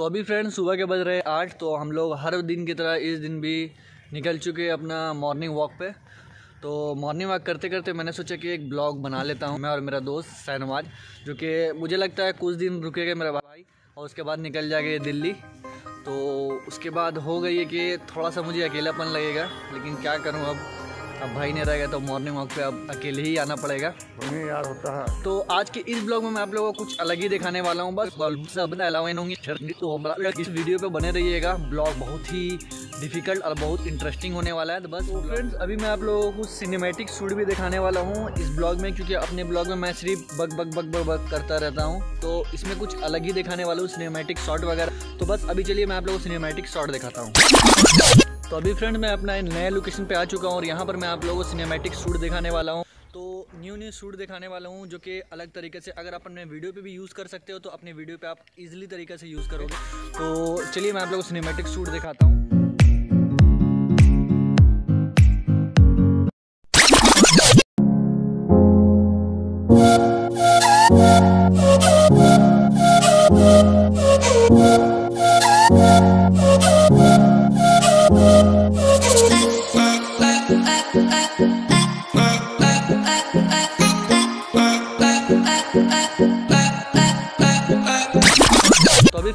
तो अभी फ्रेंड्स सुबह के बज रहे आठ तो हम लोग हर दिन की तरह इस दिन भी निकल चुके हैं अपना मॉर्निंग वॉक पे। तो मॉर्निंग वॉक करते करते मैंने सोचा कि एक ब्लॉग बना लेता हूँ, मैं और मेरा दोस्त सैनवाज, जो कि मुझे लगता है कुछ दिन रुकेगा मेरा भाई, और उसके बाद निकल जाएगा दिल्ली। तो उसके बाद हो गई है कि थोड़ा सा मुझे अकेलापन लगेगा, लेकिन क्या करूँ अब? अब भाई नहीं रहेगा तो मॉर्निंग वॉक पे अब अकेले ही आना पड़ेगा। उन्हें याद होता है। तो आज के इस ब्लॉग में मैं आप लोगों को कुछ अलग ही दिखाने वाला हूँ बस सब अलाउन होंगी। तो इस वीडियो पे बने रहिएगा ब्लॉग बहुत ही डिफ़िकल्ट और बहुत इंटरेस्टिंग होने वाला है तो बस। फ्रेंड्स अभी मैं आप लोगों को सिनेमेटिक शूट भी दिखाने वाला हूँ इस ब्लॉग में क्योंकि अपने ब्लॉग में मैं सिर्फ़ bug bug bug bug bug करता रहता हूँ। तो इसमें कुछ अलग ही दिखाने वाला हूँ सिनेमेटिक शॉट वगैरह। तो बस अभी चलिए मैं आप लोगों को सिनेमेटिक शॉट दिखाता हूँ। तो अभी फ्रेंड मैं अपना नए लोकेशन पे आ चुका हूँ और यहाँ पर मैं आप लोगों को सिनेमेटिक शूट दिखाने वाला हूँ। तो न्यू न्यू शूट दिखाने वाला हूँ जो कि अलग तरीके से अगर आप अपने वीडियो पे भी यूज़ कर सकते हो तो अपने वीडियो पे आप इजीली तरीके से यूज़ करोगे। तो चलिए मैं आप लोगों को सिनेमेटिक शूट दिखाता हूँ।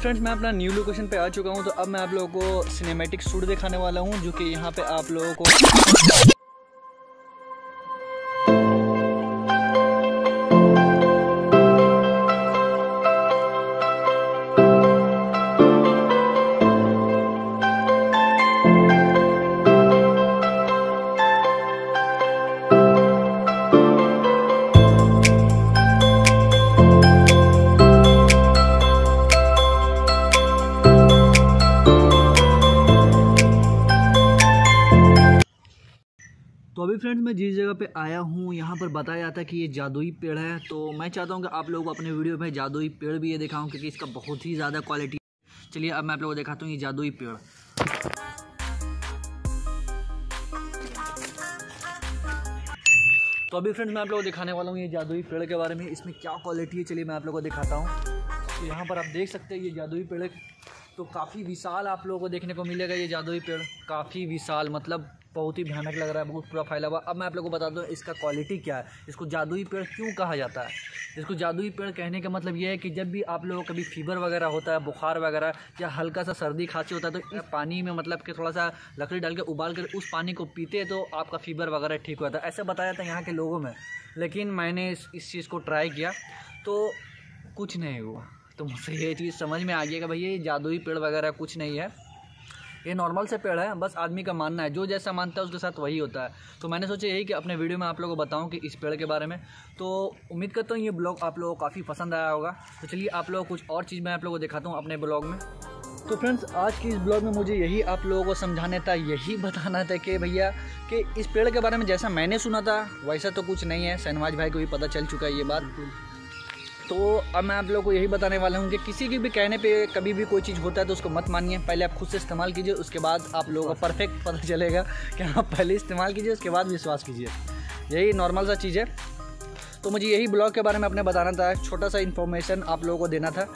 फ्रेंड्स, मैं अपना न्यू लोकेशन पे आ चुका हूँ तो अब मैं आप लोगों को सिनेमेटिक शूट दिखाने वाला हूँ, जो कि यहाँ पे आप लोगों को तो अभी फ्रेंड्स मैं जिस जगह पे आया हूँ, यहाँ पर बताया जाता है कि ये जादुई पेड़ है। तो मैं चाहता हूँ कि आप लोग अपने वीडियो में जादुई पेड़ भी ये दिखाऊँ, क्योंकि इसका बहुत ही ज़्यादा क्वालिटी चलिए, अब मैं आप लोगों को दिखाता हूँ ये जादुई पेड़। तो अभी फ्रेंड्स मैं आप लोगों को दिखाने वाला हूँ ये जादुई पेड़ के बारे में, इसमें क्या क्वालिटी है, चलिए मैं आप लोगों को दिखाता हूँ। तो यहाँ पर आप देख सकते हैं ये जादुई पेड़ तो काफ़ी विशाल आप लोगों को देखने को मिलेगा ये जादुई पेड़, काफ़ी विशाल मतलब बहुत ही भयानक लग रहा है बहुत पूरा फैला हुआ। अब मैं आप लोगों को बता दूँ इसका क्वालिटी क्या है? इसको जादुई पेड़ क्यों कहा जाता है? इसको जादुई पेड़ कहने का मतलब ये है कि जब भी आप लोगों को कभी फीवर वगैरह होता है बुखार वगैरह या हल्का सा सर्दी खांसी होता है तो इस पानी में मतलब कि थोड़ा सा लकड़ी डाल के उबाल कर उस पानी को पीते तो आपका फीवर वगैरह ठीक होता है। ऐसा बताया था यहाँ के लोगों में लेकिन मैंने इस, इस चीज़ को ट्राई किया। तो कुछ नहीं हुआ। तो मुझे ये चीज़ समझ में आ गया कि भाई ये जादुई पेड़ वगैरह कुछ नहीं है। ये नॉर्मल से पेड़ है, बस आदमी का मानना है। जो जैसा मानता है, उसके साथ वही होता है। तो मैंने सोचा यही कि अपने वीडियो में आप लोगों को बताऊँ कि इस पेड़ के बारे में। तो उम्मीद करता हूँ ये ब्लॉग आप लोगों को काफ़ी पसंद आया होगा। तो चलिए आप लोग कुछ और चीज़ मैं आप लोगों को दिखाता हूँ अपने ब्लॉग में। तो फ्रेंड्स आज की इस ब्लॉग में मुझे यही आप लोगों को समझाने था, यही बताना था कि भैया, कि इस पेड़ के बारे में जैसा मैंने सुना था, वैसा तो कुछ नहीं है। शहनवाज भाई को भी पता चल चुका है ये बात। तो अब मैं आप लोगों को यही बताने वाला हूँ कि किसी की भी कहने पे कभी भी कोई चीज़ होता है तो उसको मत मानिए। पहले आप खुद से इस्तेमाल कीजिए उसके बाद आप लोगों को परफेक्ट पता चलेगा कि आप पहले इस्तेमाल कीजिए उसके बाद विश्वास कीजिए। यही नॉर्मल सा चीज़ है। तो मुझे यही ब्लॉग के बारे में अपने बताना था छोटा सा इन्फॉर्मेशन आप लोगों को देना था।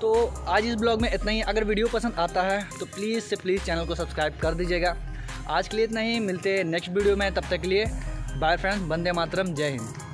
तो आज इस ब्लॉग में इतना ही। अगर वीडियो पसंद आता है तो प्लीज़ से प्लीज़ चैनल को सब्सक्राइब कर दीजिएगा। आज के लिए इतना ही। मिलते हैं नेक्स्ट वीडियो में। तब तक के लिए बाय फ्रेंड्स वंदे मातरम जय हिंद।